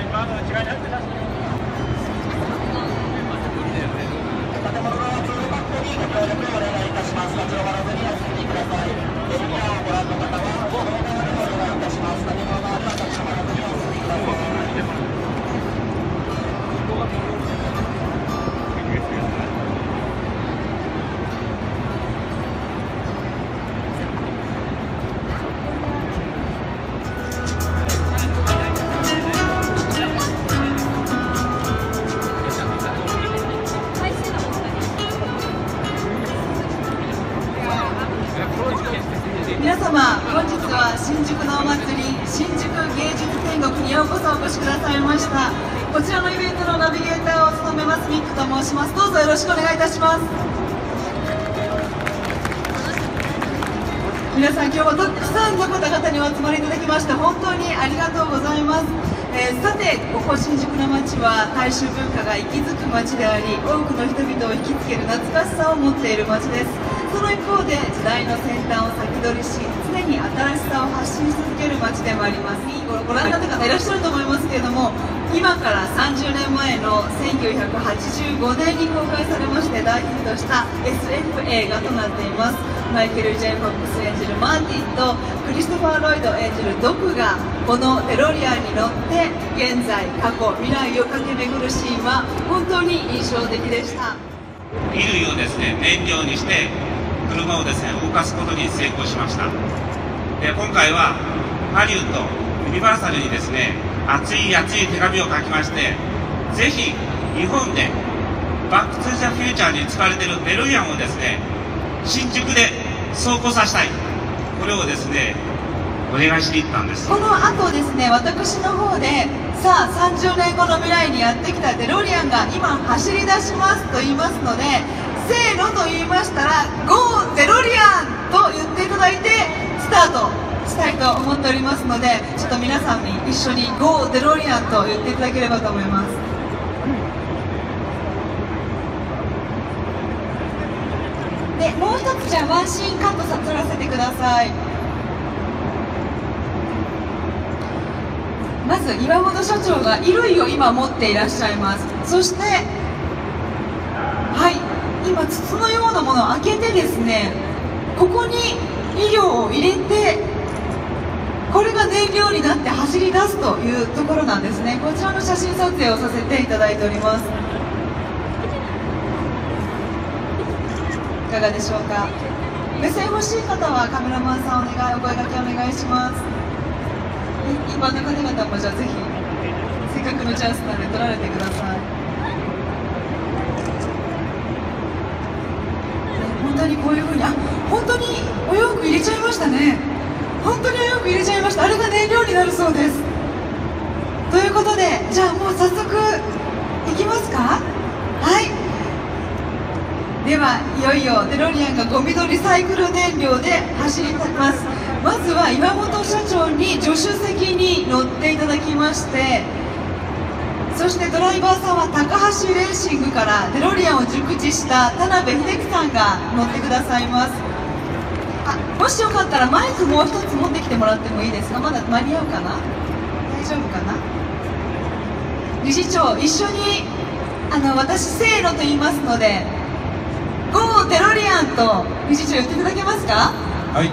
Ryan Butler, Joe 皆様本日は新宿のお祭り新宿芸術天国にようこそお越しくださいました。こちらのイベントのナビゲーターを務めますミックと申します。どうぞよろしくお願いいたします。皆さん今日はたくさんの方々にお集まりいただきまして本当にありがとうございます、えー、さてここ新宿の街は大衆文化が息づく街であり多くの人々を引きつける懐かしさを持っている街です。その一方で時代の先端を先取りし常に新しさを発信し続ける街でもあります。いい頃ご覧になった方いらっしゃると思いますけれども今から30年前の1985年に公開されまして大ヒットした SF 映画となっています。マイケル・ジェイ・フォックス演じるマーティンとクリストファー・ロイド演じるドクがこのデロリアンに乗って現在過去未来を駆け巡るシーンは本当に印象的でした。衣類をですね燃料にして車をですね動かすことに成功しました。で今回はハリウッドユニバーサルにですね熱い熱い手紙を書きましてぜひ日本でバック・トゥ・ザ・フューチャーに使われているデロリアンをですね新宿で走行させたい。これをですねお願いしに行ったんです。この後ですね私の方でさあ30年後の未来にやってきたデロリアンが今走り出しますと言いますのでせーのと言いましたら「ゴーデロリアン!」と言っていただいてスタートしたいと思っておりますのでちょっと皆さんに一緒に「ゴーデロリアン!」と言っていただければと思いますでもう一つじゃあワンシーンカットさせらせてくださいまず岩本社長が衣類を今持っていらっしゃいますそして今筒のようなものを開けてですねここに医療を入れてこれが燃料になって走り出すというところなんですね。こちらの写真撮影をさせていただいております。いかがでしょうか？目線欲しい方はカメラマンさんお願いお声掛けお願いします。一般の方々もじゃあぜひせっかくのチャンスなので撮られてください本当にこういうふうにあ本当にお洋服入れちゃいましたね。本当にお洋服入れちゃいました。あれが燃料になるそうです。ということでじゃあもう早速いきますか？はい。ではいよいよデロリアンがゴミのリサイクル燃料で走ります。まずは岩本社長に助手席に乗っていただきましてそしてドライバーさんは高橋レーシングからデロリアンを熟知した田辺秀樹さんが乗ってくださいます。あもしよかったらマイクもう一つ持ってきてもらってもいいですか？まだ間に合うかな？大丈夫かな？理事長一緒にあの私せーのと言いますので「ゴーデロリアン」と理事長言っていただけますか？はい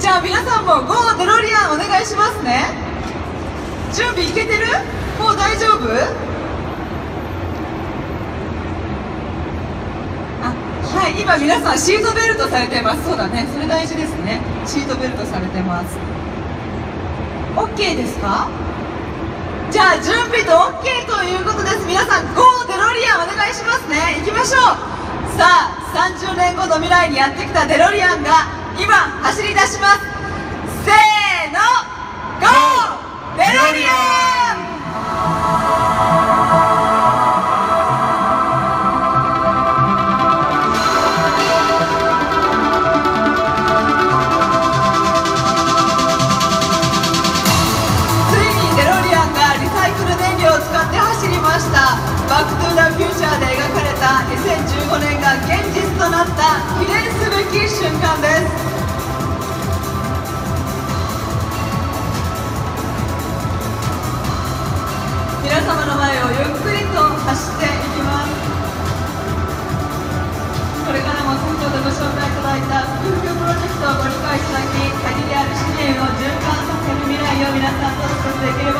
じゃあ皆さんも「ゴーデロリアン」お願いしますね。準備いけてる？もう大丈夫？あはい今皆さんシートベルトされてます。そうだね。それ大事ですね。シートベルトされてます。OK ですか？じゃあ準備と OK ということです。皆さん GO デロリアンお願いしますね。行きましょう。さあ30年後の未来にやってきたデロリアンが今走り出します。せーの GO デロリアン！実となった。記念すべき瞬間です。皆様の前をゆっくりと走っていきます。これからも先ほどご紹介いただいた福福プロジェクトをご理解いただき限りある資源を循環させる未来を皆さんと過ごしていければ